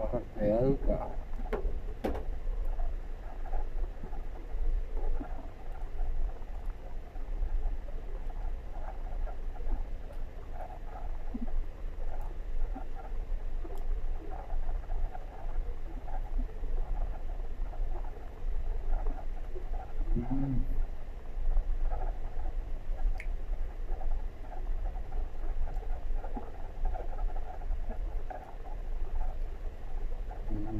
我还要不？嗯。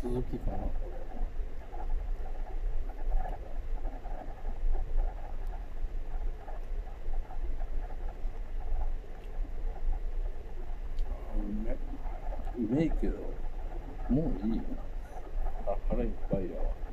続きかな。うめ。うめいけどもういいな。あ腹いっぱいやわ。